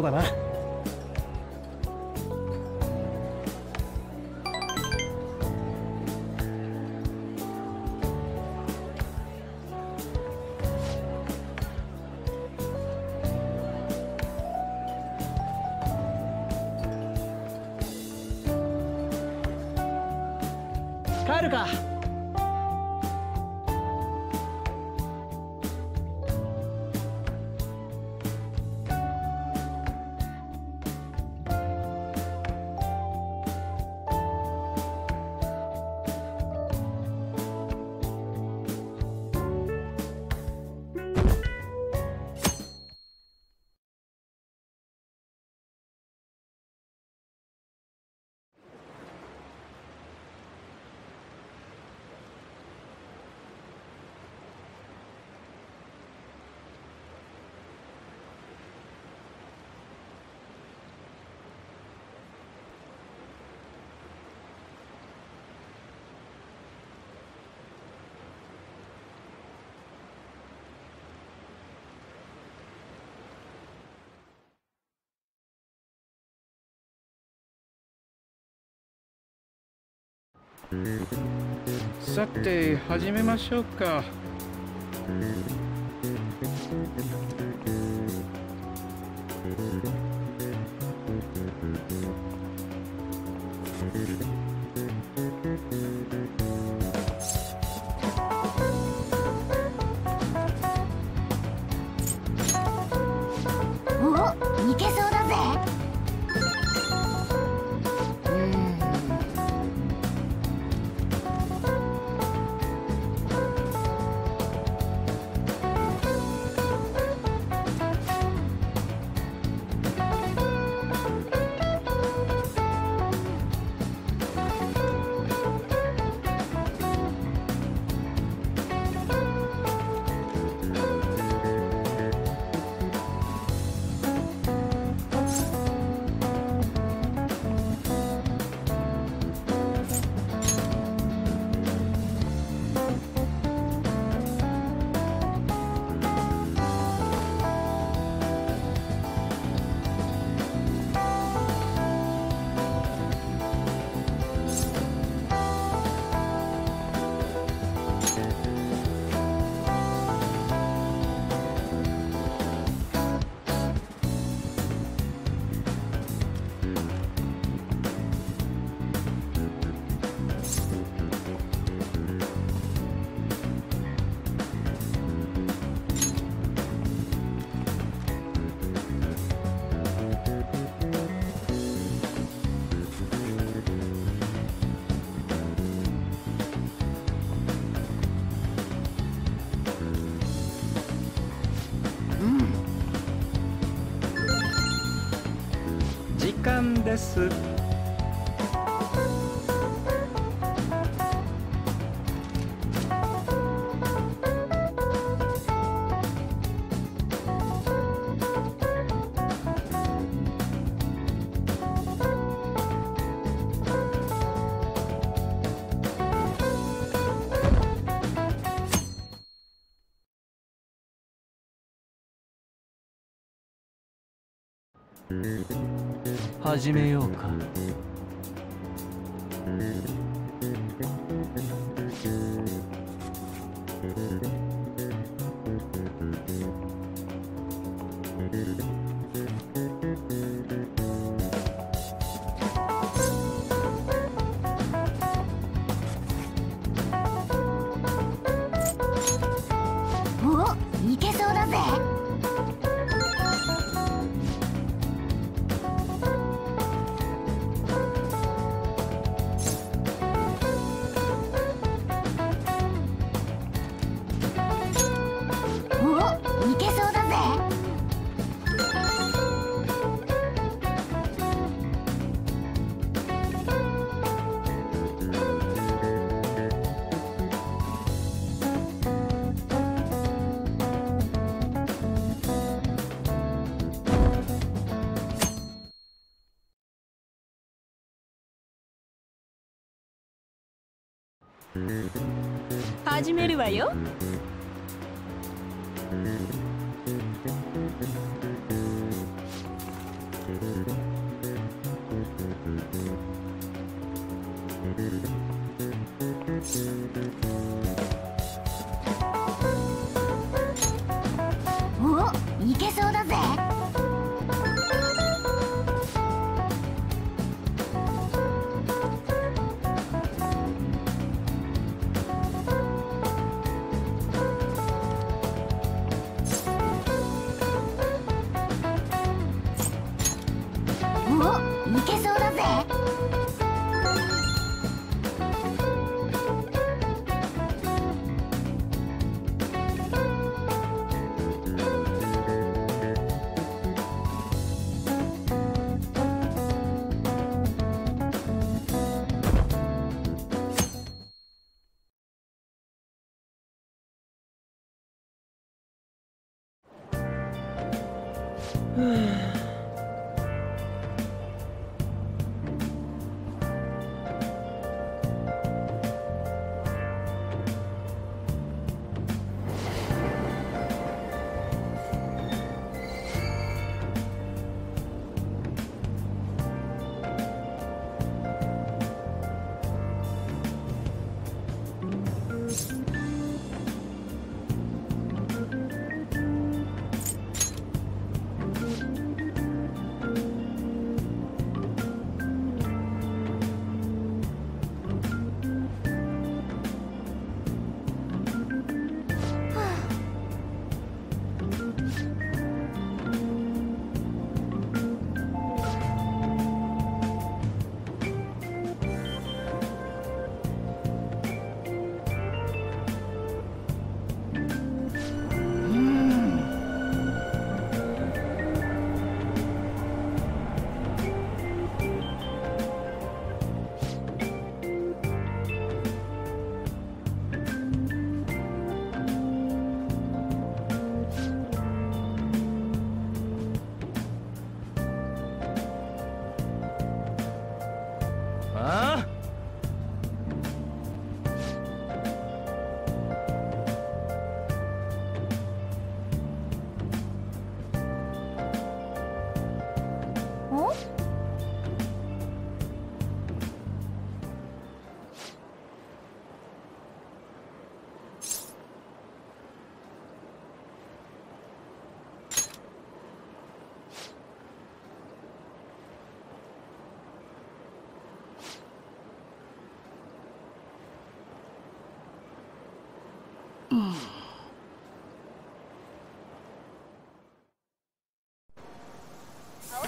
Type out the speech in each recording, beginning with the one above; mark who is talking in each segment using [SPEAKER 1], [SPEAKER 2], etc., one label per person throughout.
[SPEAKER 1] そうだな。帰るか。
[SPEAKER 2] さて始めましょうか。間です
[SPEAKER 1] 始めようか。
[SPEAKER 3] わよ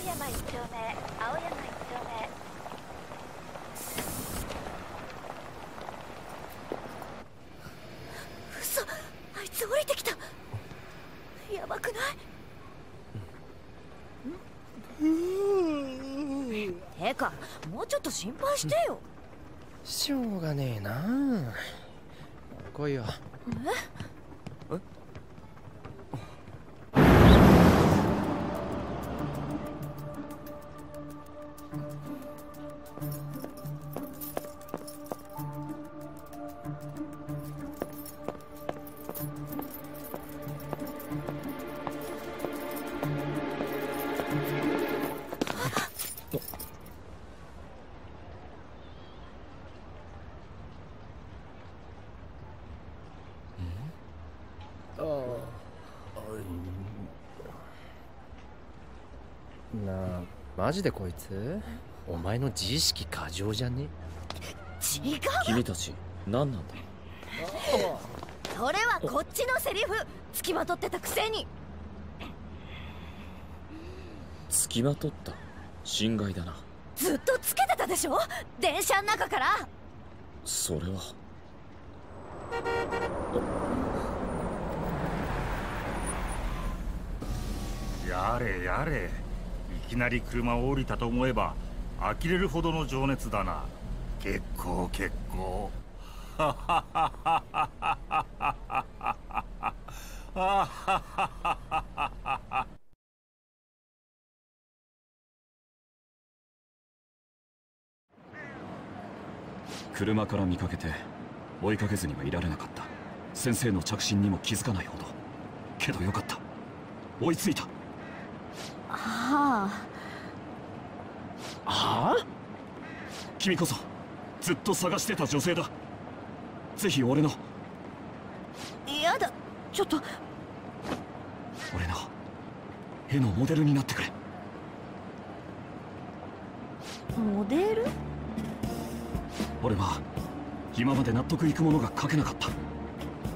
[SPEAKER 4] 山一丁目青山一丁目。
[SPEAKER 3] 嘘あいつ降りてきた。やばくない？てかもうちょっと心配してよ。
[SPEAKER 5] しょうがねえな。来いよ。なマジでこいつ？お前の自意識過剰じゃね？
[SPEAKER 3] 違う
[SPEAKER 6] 君たち何なんだ？
[SPEAKER 3] それはこっちのセリフ。付きまとってたくせに。
[SPEAKER 6] 付きまとった？侵害だな。
[SPEAKER 3] ずっとつけてたでしょ？電車の中から。
[SPEAKER 6] それは。
[SPEAKER 7] やれやれ。いきなり車を降りたと思えば呆れるほどの情熱だな。結構結構。
[SPEAKER 8] 車から見かけて
[SPEAKER 6] 追いかけずにはいられなかった。先生の着信にも気づかないほど。けどよかった。追いついた
[SPEAKER 3] はあ
[SPEAKER 1] はあ
[SPEAKER 6] 君こそずっと探してた女性だ。ぜひ俺の。
[SPEAKER 3] やだ。ちょっと。
[SPEAKER 6] 俺の。絵のモデルになってくれ。
[SPEAKER 3] モデル？
[SPEAKER 6] 俺は今まで納得いくものが描けなかった。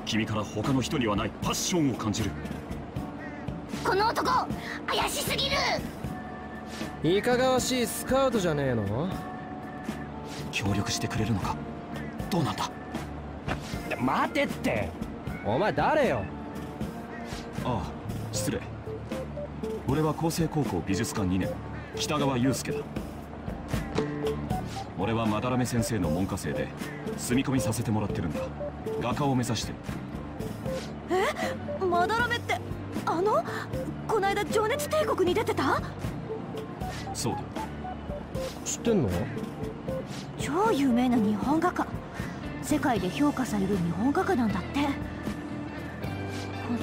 [SPEAKER 6] 君から他の人にはないパッションを感じる。
[SPEAKER 9] この男怪しすぎる。
[SPEAKER 5] いかがわしいスカウトじゃねえの？
[SPEAKER 6] 協力してくれるのか？どうなんだ？
[SPEAKER 1] 待てって。
[SPEAKER 5] お前誰よ？
[SPEAKER 6] ああ失礼。俺は厚生高校美術館2年北川悠介だ。俺はまだらめ先生の門下生で住み込みさせてもらってるんだ。画家を目指して。る
[SPEAKER 3] まだらめってあの？こないだ情熱帝国に出てた？
[SPEAKER 6] そうだ。
[SPEAKER 5] 知ってんの？
[SPEAKER 3] 超有名な日本画家。世界で評価される日本画家なんだって。こ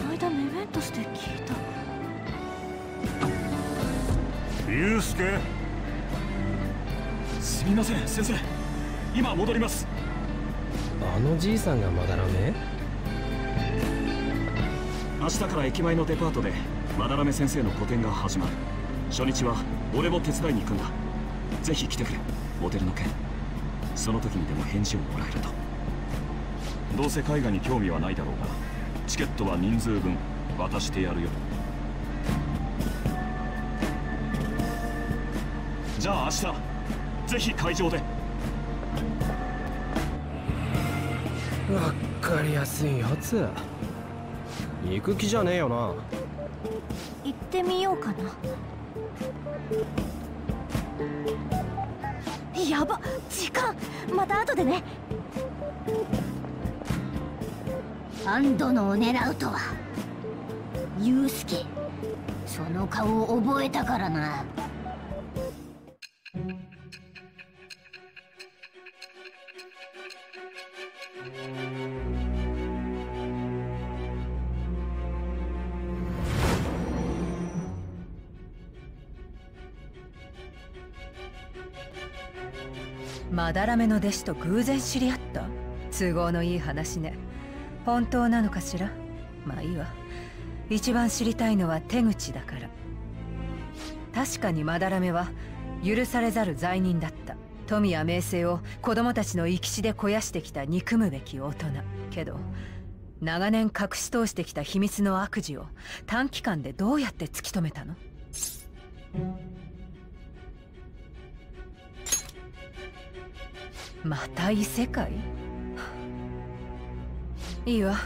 [SPEAKER 3] ないだメメントスで聞いた。
[SPEAKER 7] ユウスケ。
[SPEAKER 6] すみません先生。今戻ります。
[SPEAKER 5] あのじいさんがまだらめ？
[SPEAKER 6] 明日から駅前のデパートでまだらめ先生の個展が始まる。初日は俺も手伝いに行くんだ。ぜひ来てくれ。モデルの件その時にでも返事をもらえると。どうせ絵画に興味はないだろうがチケットは人数分渡してやるよ。じゃあ明日ぜひ会場で。
[SPEAKER 5] わかりやすいやつ。行く気じゃねえよな。
[SPEAKER 3] 行ってみようかなやば時間また後でね。
[SPEAKER 9] アンドのを狙うとは。ユウスケその顔を覚えたからな。
[SPEAKER 8] だらめの弟子と偶然知り合った。都合のいい話ね。本当なのかしら？まあいいわ。一番知りたいのは手口だから。確かにまだらめは許されざる罪人だった。富や名声を子供たちの生き死で肥やしてきた憎むべき大人。けど長年隠し通してきた秘密の悪事を短期間でどうやって突き止めたの？また異世界？いいわ。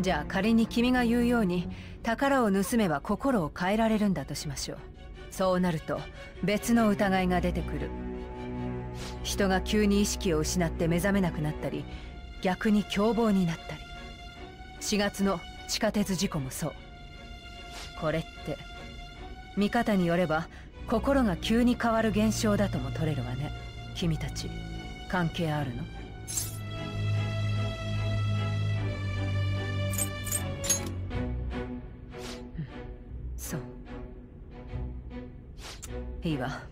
[SPEAKER 8] じゃあ仮に君が言うように宝を盗めば心を変えられるんだとしましょう。そうなると別の疑いが出てくる。人が急に意識を失って目覚めなくなったり逆に凶暴になったり。4月の地下鉄事故もそう。これって見方によれば心が急に変わる現象だとも取れるわね。君たち。関係あるの？そう。いいわ。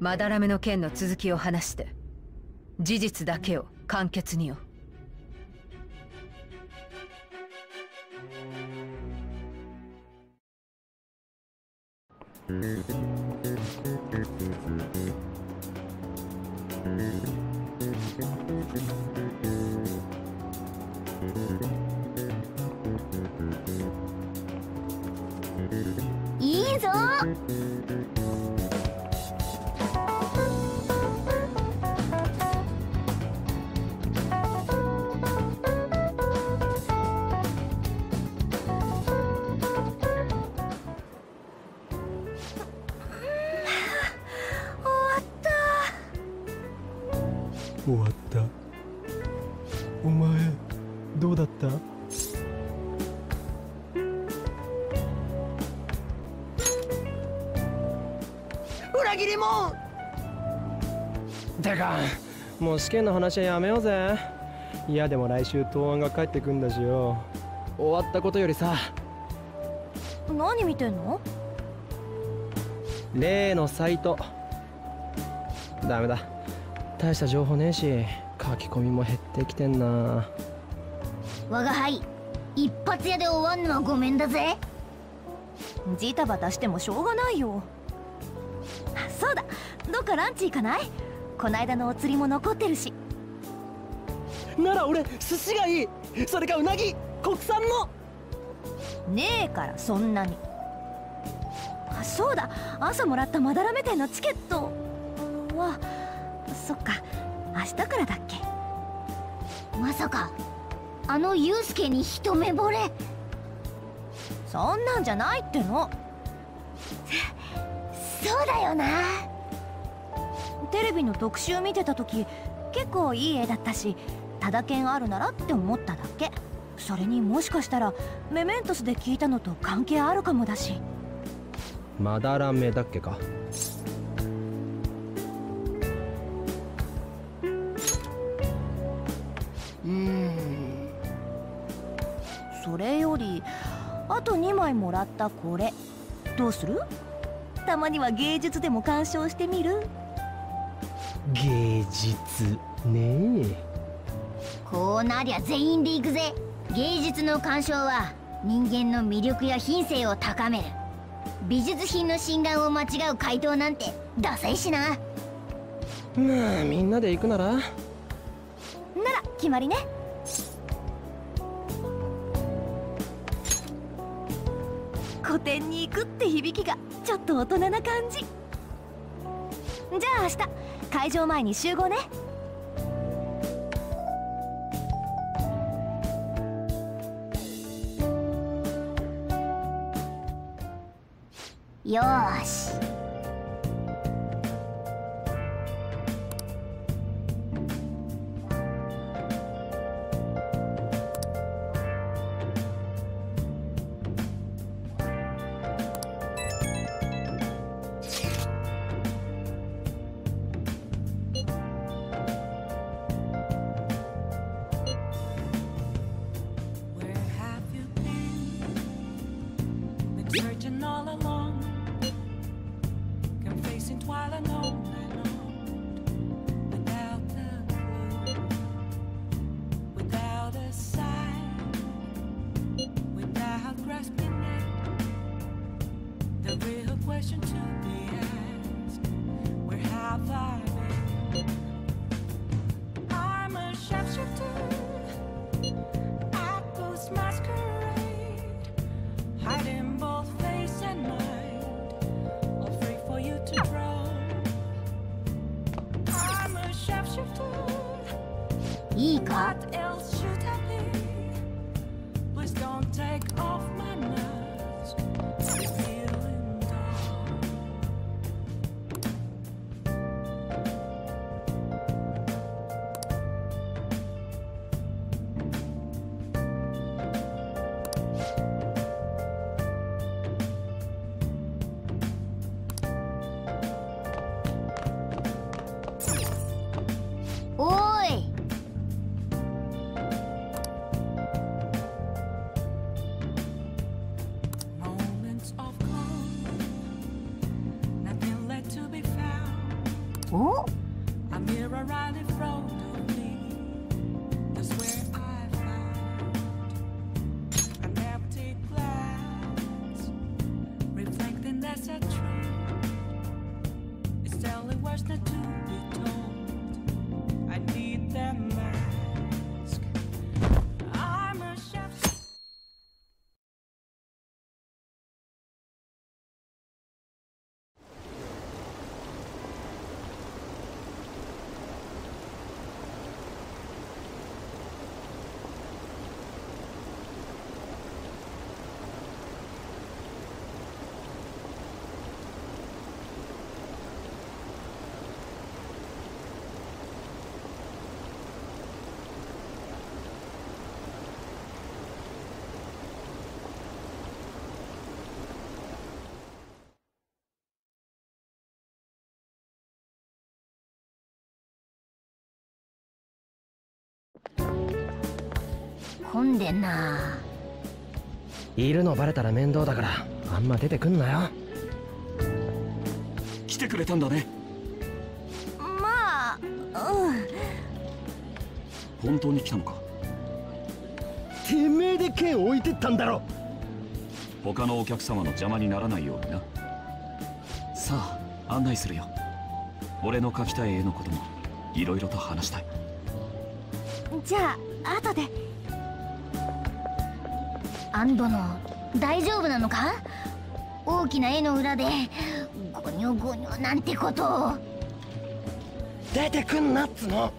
[SPEAKER 8] まだらめの件の続きを話して。事実だけを簡潔によ。
[SPEAKER 9] いいぞ。
[SPEAKER 10] 裏切り者。
[SPEAKER 5] てかもう試験の話はやめようぜ。いやでも来週答案が帰ってくんだしよ。終わったことよりさ。
[SPEAKER 3] 何見てんの？
[SPEAKER 5] 例のサイト。ダメだ。大した情報ねえし書き込みも減ってきてんな。
[SPEAKER 9] 我が輩一発屋で終わんのはごめんだぜ。
[SPEAKER 3] ジタバタしてもしょうがないよ。あそうだ。どっかランチ行かない？こないだのお釣りも残ってるし。
[SPEAKER 5] なら俺寿司がいい。それかうなぎ。国産の。
[SPEAKER 3] ねえからそんなに。あそうだ。朝もらったまだらめ店のチケット。はそっか。明日からだっけ？
[SPEAKER 9] まさかあのユウスケに一目惚れ。
[SPEAKER 3] そんなんじゃないっての
[SPEAKER 9] そうだよな。
[SPEAKER 3] テレビの特集見てた時結構いい絵だったしタダ券あるならって思っただけ。それにもしかしたらメメントスで聞いたのと関係あるかもだし。
[SPEAKER 5] まだらめだっけか。
[SPEAKER 3] うーん。それよりあと2枚もらったこれ。どうする？たまには芸術でも鑑賞してみる？
[SPEAKER 5] 芸術ね。え
[SPEAKER 9] こうなりゃ全員で行くぜ。芸術の鑑賞は人間の魅力や品性を高める。美術品の診断を間違う回答なんてダサいしな。
[SPEAKER 5] まあみんなで行くなら。
[SPEAKER 3] なら決まりね古典に行くって響きがちょっと大人な感じ。じゃあ明日会場前に集合ね。
[SPEAKER 9] よし。混んでんな。い
[SPEAKER 5] るのバレたら面倒だからあんま出てくんなよ。
[SPEAKER 6] 来てくれたんだね。
[SPEAKER 3] まあうん。
[SPEAKER 6] 本当に来たのか？
[SPEAKER 1] てめえで剣置いてったんだろ。
[SPEAKER 6] 他のお客様の邪魔にならないようにな。さあ案内するよ。俺の描きたい絵のこともいろいろと話したい。
[SPEAKER 3] じゃあ後で
[SPEAKER 9] アンドの大丈夫なのか大きな絵の裏でゴニョゴニョなんてことを
[SPEAKER 5] 出てくんなっつの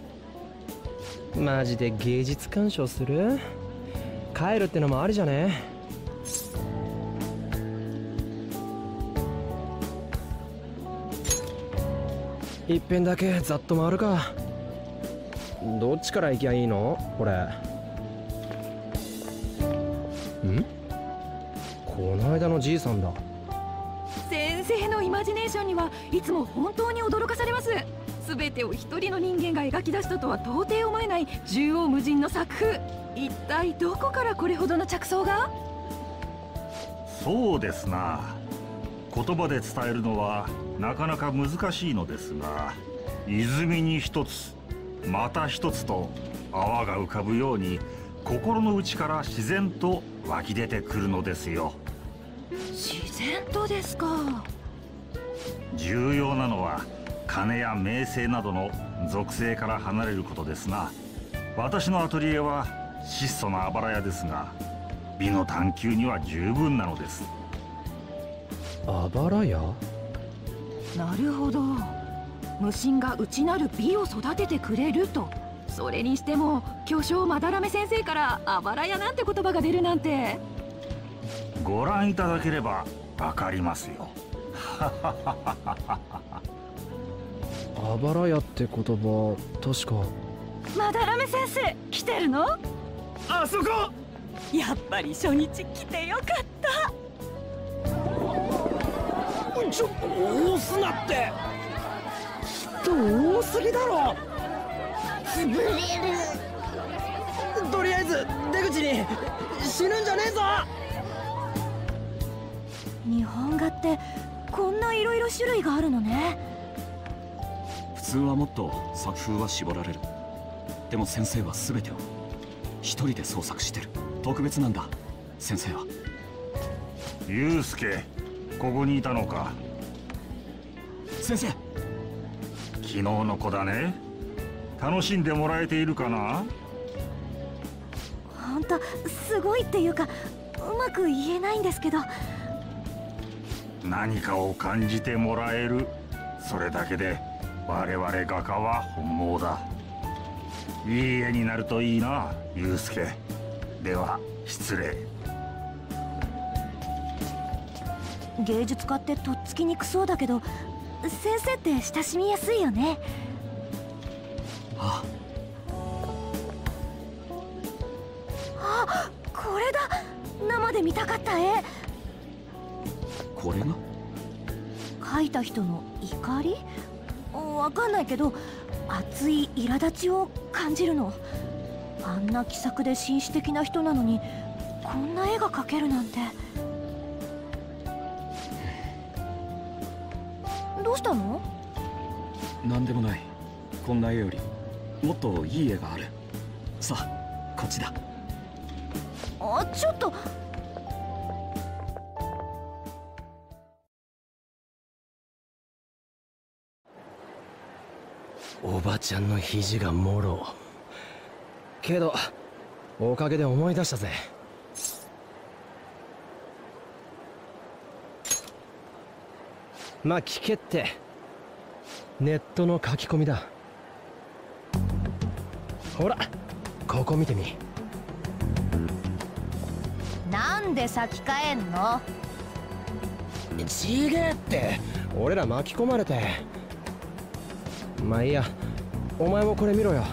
[SPEAKER 5] マジで芸術鑑賞する帰るってのもありじゃねいっぺんだけざっと回るかどっちから行きゃいいのこれん？この間のじいさんだ。
[SPEAKER 11] 先生のイマジネーションにはいつも本当に驚かされます。全てを一人の人間が描き出したとは到底思えない縦横無尽の作風。一体どこからこれほどの着想が？
[SPEAKER 7] そうですな。言葉で伝えるのはなかなか難しいのですが泉に一つまた一つと泡が浮かぶように心の内から自然と湧き出てくるのですよ。
[SPEAKER 11] 自然とですか。
[SPEAKER 7] 重要なのは金や名声などの属性から離れることですな。私のアトリエは質素なあばら屋ですが美の探求には十分なのです。
[SPEAKER 5] あばら屋？
[SPEAKER 11] なるほど。無心が内なる美を育ててくれるとそれにしても巨匠まだらめ先生からあばら屋なんて言葉が出るなんて。
[SPEAKER 7] ご覧いただければわかりますよ。
[SPEAKER 5] あばら屋って言葉確か。
[SPEAKER 11] まだらめ先生来てるの？
[SPEAKER 1] あそこ！
[SPEAKER 11] やっぱり初日来てよかった。
[SPEAKER 1] ちょっと多すなって。人多すぎだろ
[SPEAKER 9] 潰れる。
[SPEAKER 1] とりあえず出口に死ぬんじゃねえぞ。
[SPEAKER 3] 日本画ってこんないろいろ種類があるのね。
[SPEAKER 6] 普通はもっと作風は絞られる。でも先生は全てを一人で創作してる。特別なんだ。先生は。
[SPEAKER 7] ユウスケここにいたのか。
[SPEAKER 6] 先生。
[SPEAKER 7] 昨日の子だね楽しんでもらえているかな？
[SPEAKER 3] ほんとすごいっていうかうまく言えないんですけど。
[SPEAKER 7] 何かを感じてもらえる？それだけで我々画家は本望だ。いい絵になるといいなユウスケ。では失礼。
[SPEAKER 3] 芸術家ってとっつきにくそうだけど先生って親しみやすいよね
[SPEAKER 6] あ
[SPEAKER 3] あこれだ。生で見たかった絵。
[SPEAKER 6] これが？
[SPEAKER 3] 描いた人の怒り？わかんないけど熱い苛立ちを感じるの。あんな気さくで紳士的な人なのにこんな絵が描けるなんて。どうしたの？
[SPEAKER 6] 何でもない。こんな絵よりもっといい絵がある。さあこっちだ。
[SPEAKER 3] あちょっと。
[SPEAKER 5] おばちゃんの肘がもろ。けどおかげで思い出したぜ。まあ聞けって。ネットの書き込みだほらここ見てみ。
[SPEAKER 3] なんで先帰んの？
[SPEAKER 5] ちげえって。俺ら巻き込まれて。まあいいや。お前もこれ見ろよ。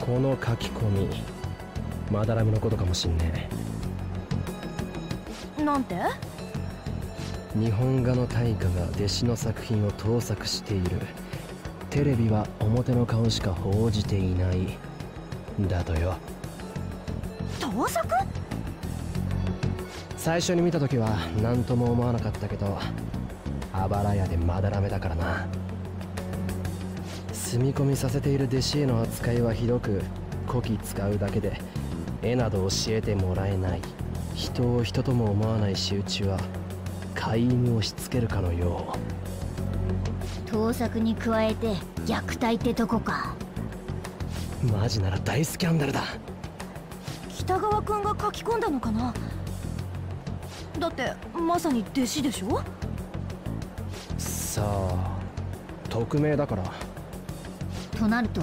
[SPEAKER 5] この書き込みまだらめのことかもしんね
[SPEAKER 3] なんて？
[SPEAKER 5] え日本画の大家が弟子の作品を盗作しているテレビは表の顔しか報じていない。だとよ。
[SPEAKER 3] 盗作？
[SPEAKER 5] 最初に見た時は何とも思わなかったけどあばら屋でまだらめだからな。住み込みさせている弟子への扱いはひどく古希使うだけで絵など教えてもらえない。人を人とも思わない仕打ちは飼い犬をしつけるかのよ
[SPEAKER 9] 盗作に加えて虐待ってとこか。
[SPEAKER 5] うマジなら大スキャンダルだ。
[SPEAKER 3] 北川君が書き込んだのかな？だってまさに弟子でしょ？
[SPEAKER 5] さあ匿名だから。
[SPEAKER 9] となると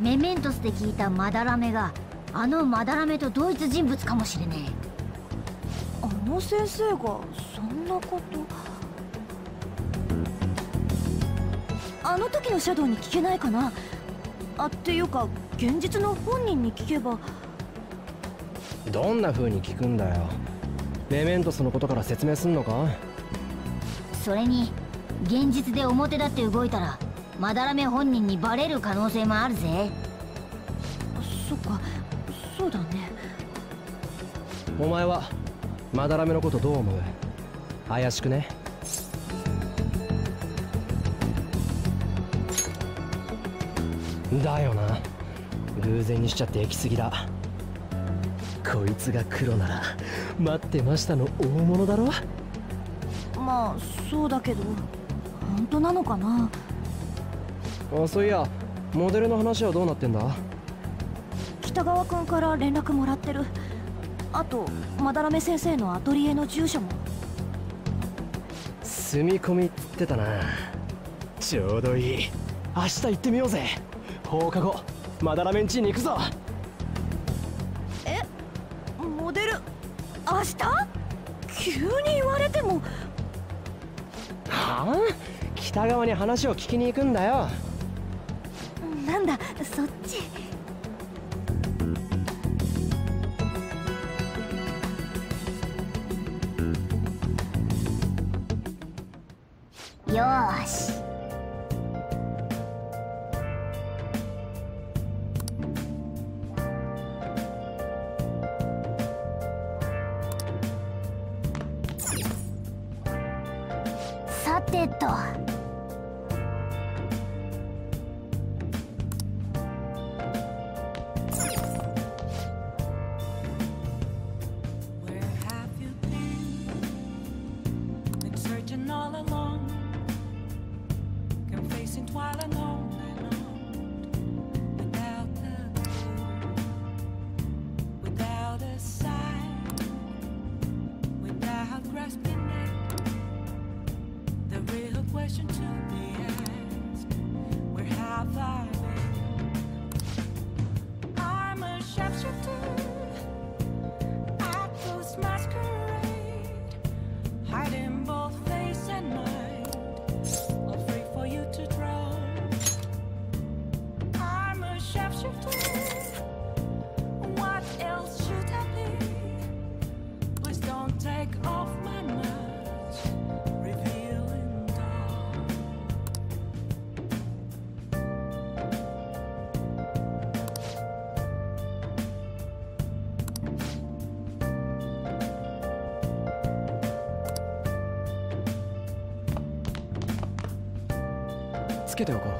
[SPEAKER 9] メメントスで聞いたマダラメがあのマダラメと同一人物かもしれね
[SPEAKER 3] あの先生がそんなことあの時のシャドウに聞けないかな？あっていうか現実の本人に聞けば。
[SPEAKER 5] どんな風に聞くんだよ。メメントスのことから説明すんのか？
[SPEAKER 9] えそれに現実で表立って動いたらマダラメ本人にバレる可能性もあるぜ。
[SPEAKER 3] そっかそうだね。
[SPEAKER 5] お前はマダラメのことどう思う？怪しくね？だよな。偶然にしちゃってきすぎだ。こいつが黒なら待ってましたの大物だろ？
[SPEAKER 3] まあそうだけど本当なのかな？
[SPEAKER 5] あそういや。モデルの話はどうなってんだ？
[SPEAKER 3] 北川君から連絡もらってる。あとまだらめ先生のアトリエの住所も。
[SPEAKER 5] 住み込みっつってたな。ちょうどいい。明日行ってみようぜ放課後まだらめんちに行くぞ。
[SPEAKER 3] えモデル明日？急に言われても。
[SPEAKER 5] はあ？北側に話を聞きに行くんだよ。
[SPEAKER 3] なんだそっち？
[SPEAKER 9] よーし
[SPEAKER 5] けておこう。